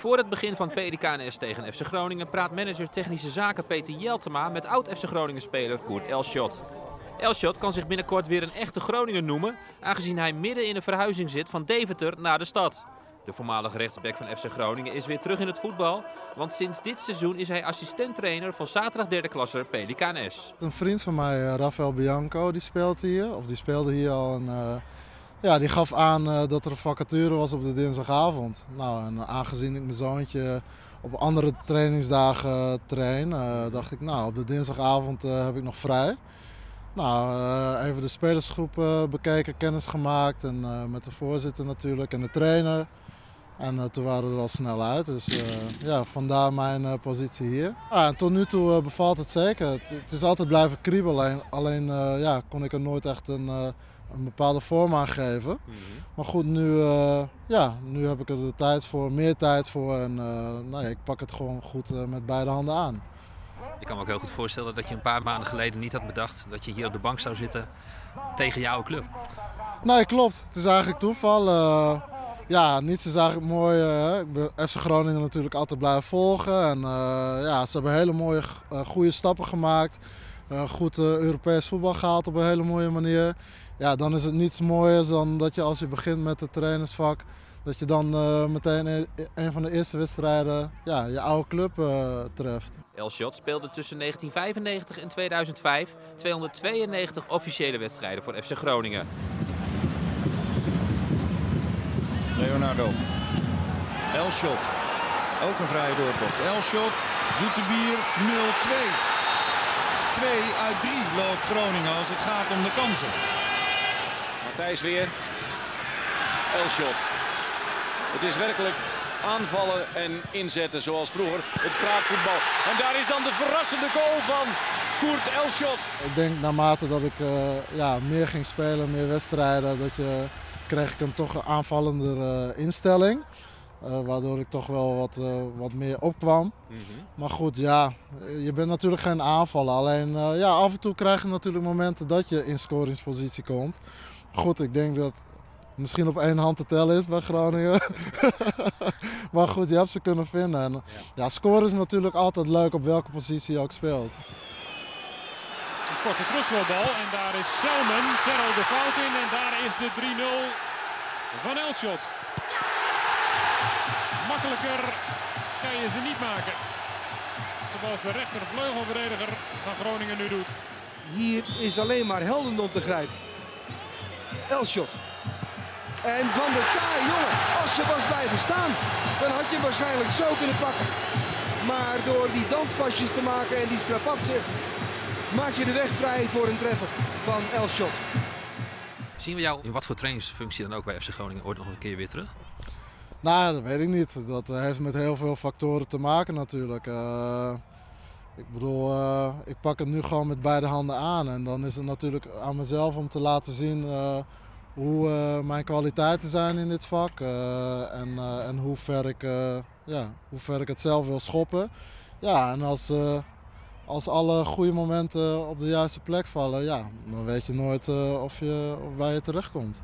Voor het begin van PDKNS tegen FC Groningen praat manager technische zaken Peter Jeltema met oud-FC Groningen-speler Koert Elschot. Elschot kan zich binnenkort weer een echte Groninger noemen, aangezien hij midden in een verhuizing zit van Deventer naar de stad. De voormalige rechtsback van FC Groningen is weer terug in het voetbal, want sinds dit seizoen is hij assistenttrainer van zaterdag derde klasse PDKNS. Een vriend van mij, eh, Rafael Bianco, die speelt hier, of die speelde hier al een... Uh... Ja, die gaf aan uh, dat er een vacature was op de dinsdagavond. Nou, en aangezien ik mijn zoontje op andere trainingsdagen train, uh, dacht ik, nou, op de dinsdagavond uh, heb ik nog vrij. Nou, even de spelersgroep bekeken, kennis gemaakt en met de voorzitter natuurlijk en de trainer. En toen waren we er al snel uit, dus ja, vandaar mijn positie hier. En tot nu toe bevalt het zeker. Het, het, is altijd blijven kriebelen, alleen, ja, kon ik er nooit echt een een bepaalde vorm aan geven. Mm -hmm. Maar goed, nu, ja, nu heb ik er de tijd voor, meer tijd voor. En nou ja, ik pak het gewoon goed met beide handen aan. Ik kan me ook heel goed voorstellen dat je een paar maanden geleden niet had bedacht dat je hier op de bank zou zitten tegen jouw club. Nee, klopt. Het is eigenlijk toeval. Ja, niets is eigenlijk mooi. ik ben FC Groningen natuurlijk altijd blijven volgen. En ja, ze hebben hele mooie, goede stappen gemaakt. goed Europees voetbal gehaald op een hele mooie manier ja, dan is het niets mooiers dan dat je als je begint met het trainersvak, dat je dan meteen een, een van de eerste wedstrijden ja, je oude club treft. Elshot speelde tussen 1995 en 2005 292 officiële wedstrijden voor FC Groningen. Leonardo. Elshot. Ook een vrije doortocht. Elshot, Zoetebier 0-2. 2 uit 3 loopt Groningen als het gaat om de kansen. Matthijs weer. Elshot. Het is werkelijk aanvallen en inzetten zoals vroeger. Het straatvoetbal. En daar is dan de verrassende goal van Koert Elshot. Ik denk naarmate dat ik uh, ja, meer ging spelen, meer wedstrijden, dat je, kreeg ik een toch aanvallender uh, instelling. Uh, waardoor ik toch wel wat, uh, wat meer opkwam. Mm -hmm. Maar goed, ja, je bent natuurlijk geen aanvaller. Alleen uh, ja, af en toe krijg je natuurlijk momenten dat je in scoringspositie komt. Goed, ik denk dat misschien op één hand te tellen is bij Groningen. maar goed, je hebt ze kunnen vinden. En, ja, scoren is natuurlijk altijd leuk op welke positie je ook speelt. Korte terugspelbal en daar is Selman, Terrell de fout in en daar is de 3-0 van Elshot. Makkelijker kan je ze niet maken. Zoals de rechtervleugelverdediger van Groningen nu doet. Hier is alleen maar Heldendom te grijpen. Elshot. En Van der Kaai, jongen, als je was blijven staan, dan had je waarschijnlijk zo kunnen pakken. Maar door die danspasjes te maken en die strapatsen, maak je de weg vrij voor een treffer van Elshot. Zien we jou in wat voor trainingsfunctie dan ook bij FC Groningen ooit nog een keer weer terug? Nou, dat weet ik niet. Dat heeft met heel veel factoren te maken natuurlijk. Uh, ik bedoel, uh, ik pak het nu gewoon met beide handen aan. En dan is het natuurlijk aan mezelf om te laten zien uh, hoe mijn kwaliteiten zijn in dit vak. en, en hoe, ver ik, ja, hoe ver ik het zelf wil schoppen. Ja, en als, als alle goede momenten op de juiste plek vallen, ja, dan weet je nooit of je, of waar je terechtkomt.